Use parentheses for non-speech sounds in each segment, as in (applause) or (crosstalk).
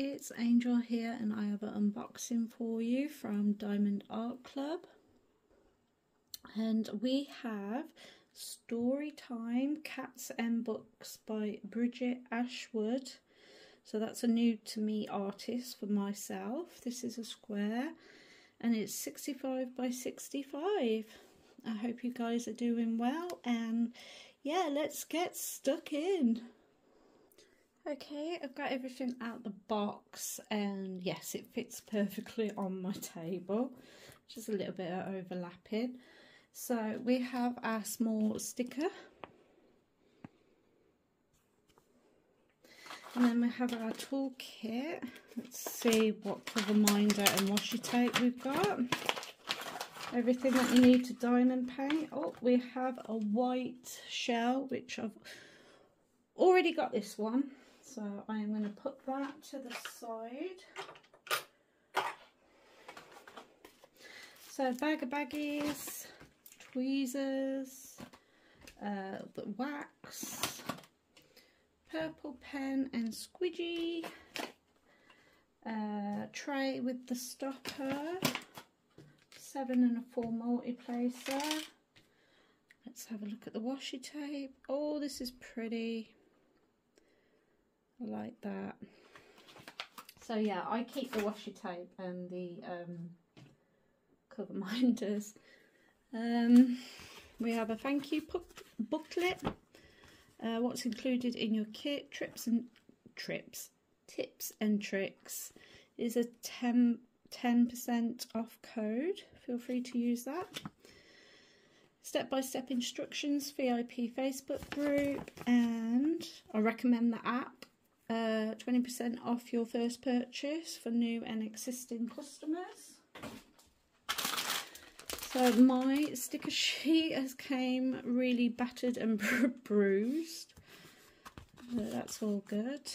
it's Angel here and I have an unboxing for you from Diamond Art Club. And we have Storytime Cats and Books by Brigid Ashwood. So that's a new to me artist for myself. This is a square and it's 65 by 65. I hope you guys are doing well and yeah, let's get stuck in. Okay, I've got everything out the box and yes, it fits perfectly on my table. Just a little bit of overlapping. So we have our small sticker. And then we have our toolkit. Let's see what cover minder and washi tape we've got. Everything that you need to diamond paint. Oh, we have a white shell, which I've already got this one. So I am going to put that to the side. So bag of baggies, tweezers, uh, the wax, purple pen and squidgy, uh, tray with the stopper, seven and a four multi-placer. Let's have a look at the washi tape. Oh, this is pretty like that. So yeah, I keep the washi tape and the um, cover (laughs) minders. Um, we have a thank you booklet. Uh, what's included in your kit? Trips and trips, tips and tricks is a 10 percent off code. Feel free to use that. Step-by-step -step instructions, VIP Facebook group, and I recommend the app 20% uh, off your first purchase for new and existing customers. So my sticker sheet has came really battered and (laughs) bruised. But that's all good.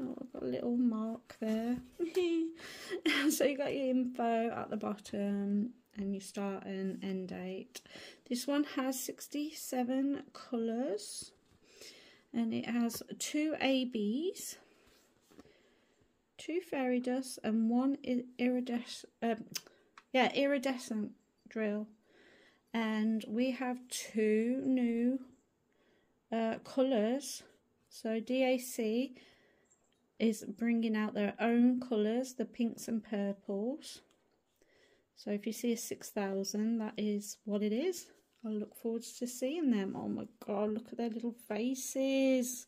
Oh, I've got a little mark there. (laughs) so you got your info at the bottom and your start and end date. This one has 67 colours and it has two ABs, two fairy dust, and one iridescent, um, yeah, iridescent drill. And we have two new uh, colours. So DAC is bringing out their own colours, the pinks and purples. So if you see a 6000, that is what it is. I look forward to seeing them. Oh my god, look at their little faces.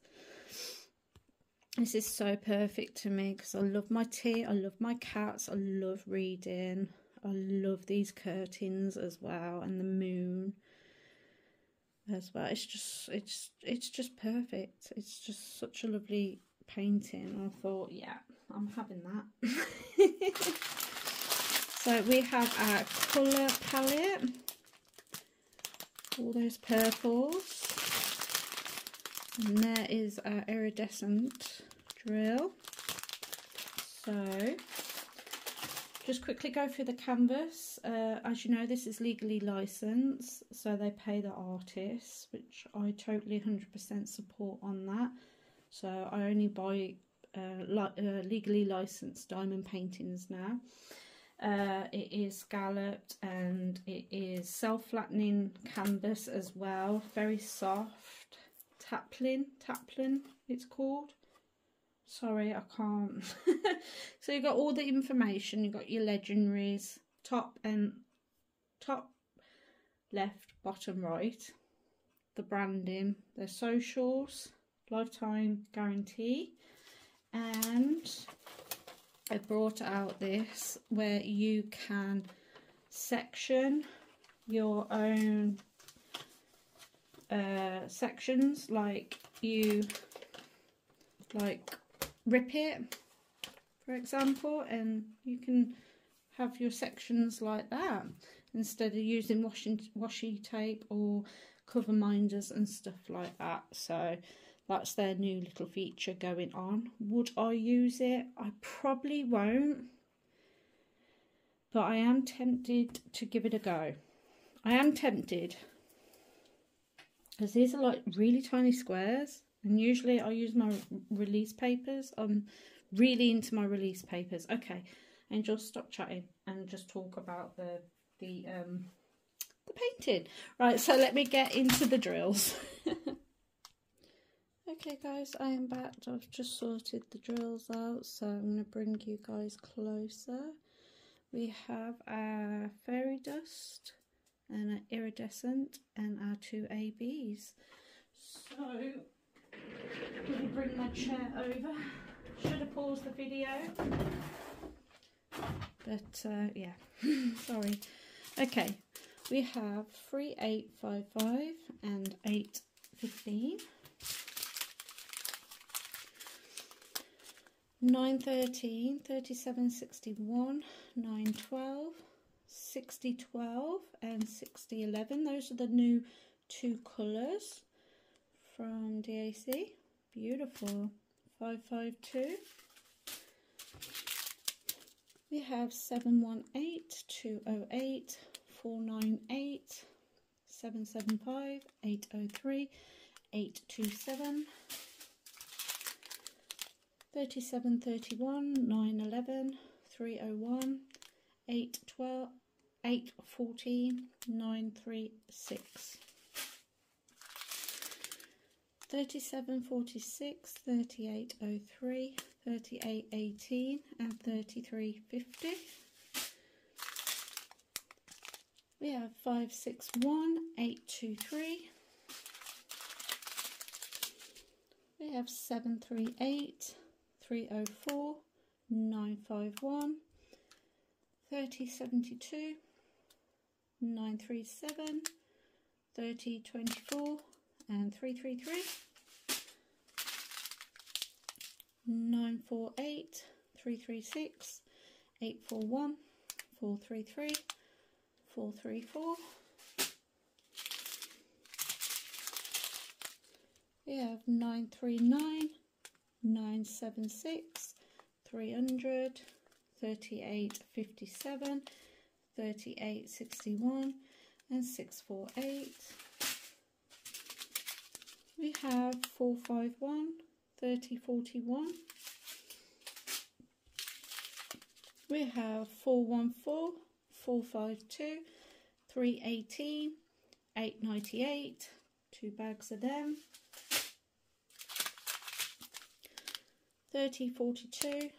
This is so perfect to me because I love my tea, I love my cats, I love reading. I love these curtains as well and the moon as well. It's just it's it's just perfect. It's just such a lovely painting. I thought, yeah, I'm having that. (laughs) so we have our colour palette all those purples. And there is our iridescent drill. So, just quickly go through the canvas. Uh, as you know, this is legally licensed, so they pay the artists, which I totally 100% support on that. So I only buy uh, li uh, legally licensed diamond paintings now. Uh, it is scalloped and it is self-flattening canvas as well. Very soft. Taplin, Taplin it's called. Sorry, I can't. (laughs) so you've got all the information. You've got your legendaries, top and top left, bottom right. The branding, the socials, lifetime guarantee. And I brought out this where you can section your own uh, sections like you like rip it for example and you can have your sections like that instead of using washing washi tape or cover minders and stuff like that. So that's their new little feature going on. Would I use it? I probably won't. But I am tempted to give it a go. I am tempted. Because these are like really tiny squares. And usually I use my release papers I'm really into my release papers. Okay, and just stop chatting and just talk about the the um the painting. Right, so let me get into the drills. (laughs) okay guys, I am back. I've just sorted the drills out, so I'm going to bring you guys closer. We have our fairy dust and an iridescent and our two ABs. So, let me bring my chair over. Should have paused the video. But uh, yeah, (laughs) sorry. Okay, we have 3855 and 815. 913, 3761, 912, 6012 and 6011. Those are the new two colours from DAC. Beautiful. 552. We have 718, 208, 498, 775, 803, 827, 3731, 911, 301, 812, 814, 936. 3746, 3803, 3818 and 3350. We have 561, 823. We have 738, 304, 951, 3072, 937, 3024 and 333. 948 336 841 433 434 we have 939 976 300 3857 3861 and 648 we have 451 3041. We have 414, 452, 318, 898, two bags of them. 3042,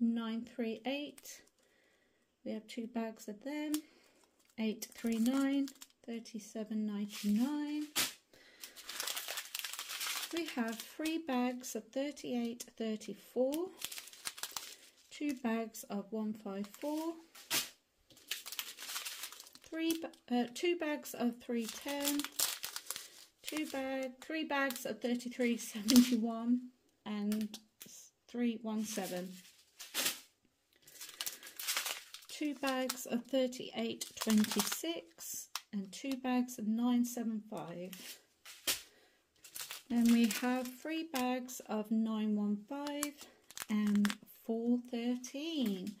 938, we have two bags of them. 839, 3799. We have three bags of 38, 34, two bags of 154, three, uh, two bags of 310, two bag, three bags of 3371 and 317, two bags of 3826 and two bags of 975. Then we have three bags of 915 and 413.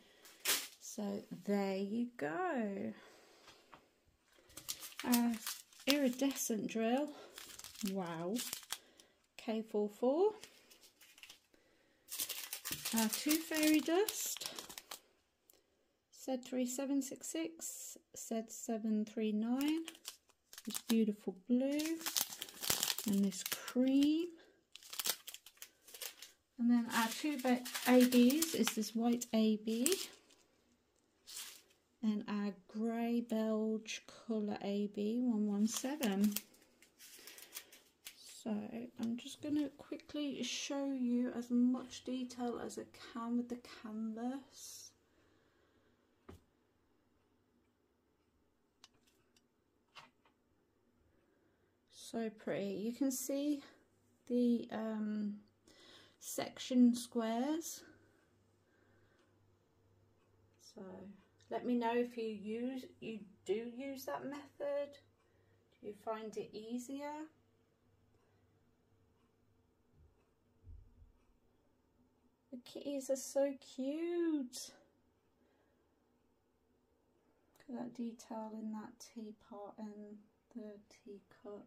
So there you go. Iridescent drill. Wow. K44. Uh, two fairy dust. Z3766, Z739, this beautiful blue, and this cream. And then our two ABs is this white AB and our grey Belge colour AB 117. So I'm just going to quickly show you as much detail as I can with the canvas. so pretty. You can see the um, section squares. So let me know if you use you do use that method. Do you find it easier? Kitties are so cute. Look at that detail in that teapot and the teacup.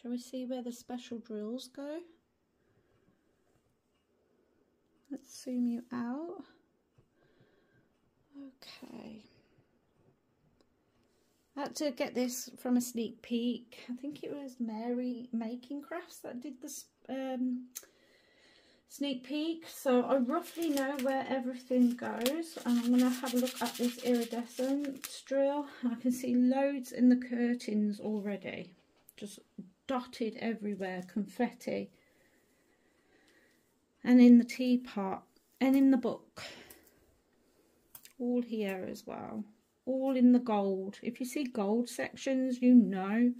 Shall we see where the special drills go? Let's zoom you out. Okay. I had to get this from a sneak peek. I think it was Mary Making Crafts that did this um, sneak peek. So I roughly know where everything goes. And I'm going to have a look at this iridescent drill. I can see loads in the curtains already. Just dotted everywhere, confetti. And in the teapot and in the book. All here as well all in the gold. If you see gold sections, you know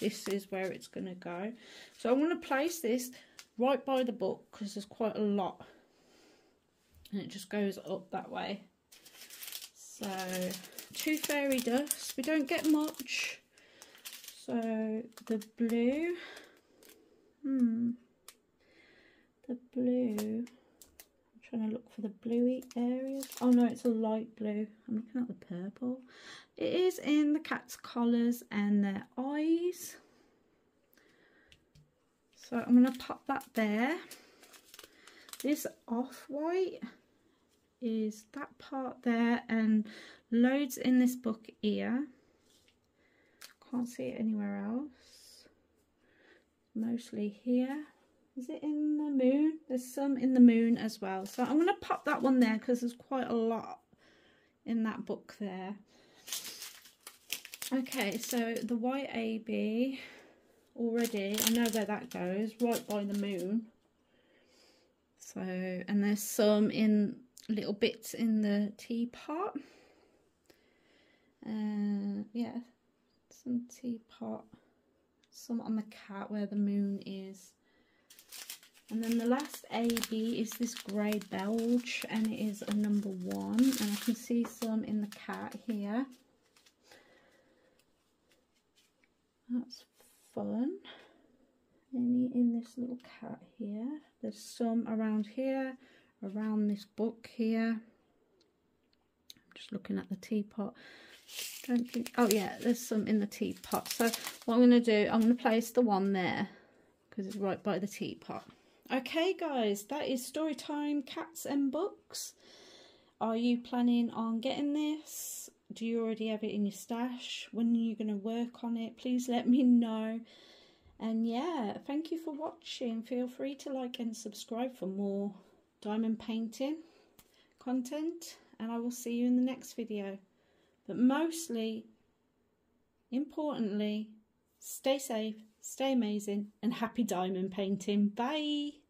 this is where it's going to go. So I'm going to place this right by the book because there's quite a lot. And it just goes up that way. So two fairy dust. We don't get much. So the blue. Hmm. The blue trying to look for the bluey areas. Oh no, it's a light blue. I'm looking at the purple. It is in the cat's collars and their eyes. So I'm going to pop that there. This off-white is that part there and loads in this book here. Can't see it anywhere else. Mostly here. Is it in the moon? There's some in the moon as well. So I'm going to pop that one there because there's quite a lot in that book there. Okay, so the YAB already, I know where that goes, right by the moon. So, and there's some in little bits in the teapot. Uh, yeah, some teapot, some on the cat where the moon is. And then the last AB is this grey Belge and it is a number one and I can see some in the cat here. That's fun. Any in this little cat here. There's some around here, around this book here. I'm just looking at the teapot. Don't think, oh yeah, there's some in the teapot. So what I'm going to do, I'm going to place the one there because it's right by the teapot. Okay, guys, that is story time cats and books. Are you planning on getting this? Do you already have it in your stash? When are you going to work on it? Please let me know. And yeah, thank you for watching. Feel free to like and subscribe for more diamond painting content. And I will see you in the next video. But mostly, importantly, stay safe, stay amazing, and happy diamond painting. Bye!